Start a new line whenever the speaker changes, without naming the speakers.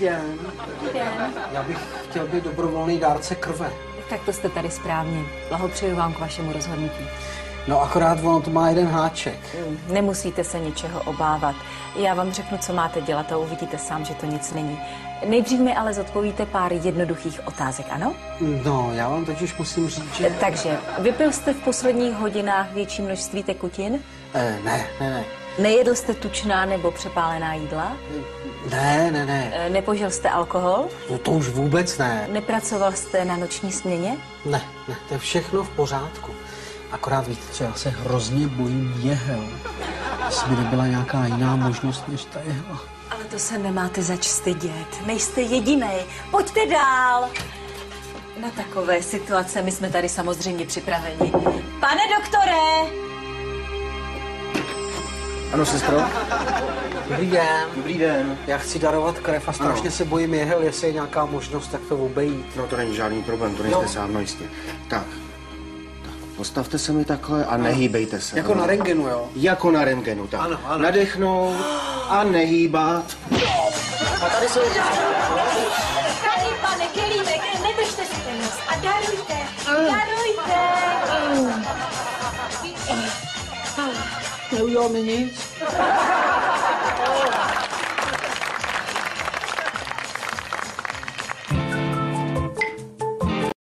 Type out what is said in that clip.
den. Já bych chtěl být dobrovolný dárce krve.
Tak to jste tady správně. Blahopřeju vám k vašemu rozhodnutí.
No akorát ono to má jeden háček.
Nemusíte se ničeho obávat. Já vám řeknu, co máte dělat a uvidíte sám, že to nic není. Nejdřív mi ale zodpovíte pár jednoduchých otázek, ano?
No, já vám totiž musím říct, že...
Takže, vypil jste v posledních hodinách větší množství tekutin?
Eh, ne, ne, ne.
Nejedl jste tučná nebo přepálená jídla?
Ne, ne, ne.
Eh, Nepožil jste alkohol?
No to už vůbec ne.
Nepracoval jste na noční směně?
Ne, ne, to je všechno v pořádku. Akorát víte, co já se hrozně bojím jehel. Jestli by nebyla nějaká jiná možnost než ta jehla.
Ale to se nemáte zač stydět. Nejste jedinej. Pojďte dál. Na takové situace my jsme tady samozřejmě připraveni. Pane doktore!
Ano, sestro?
Dobrý den.
Dobrý den.
Já chci darovat krev a strašně
Ano.
se bojím jehel, jestli je nějaká možnost, tak to obejít.
No to není žádný problém, to nejste
Jo.
sám, no jistě. Tak. tak. Postavte se mi takhle a nehýbejte se.
Jako
ano?
na rentgenu, jo?
Jako na rentgenu, tak.
Ano, ano.
Nadechnout a nehýbat. A tady se...
Tady, pane Kelímek, nedržte si ten nos a darujte, darujte.
Neudělal mi nic. 哈哈哈哈哈哈